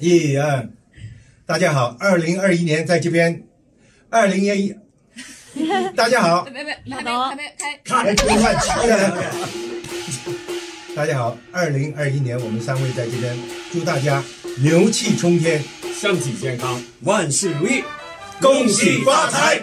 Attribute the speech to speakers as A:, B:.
A: 一二，大家好，二零二一年在这边，二零二一，大家好，
B: 没没还没还没开，
A: 开。乱七大家好，二零二一年我们三位在这边，祝大家牛气冲天，
C: 身体健康，
D: 万事如意，
A: 恭喜发财。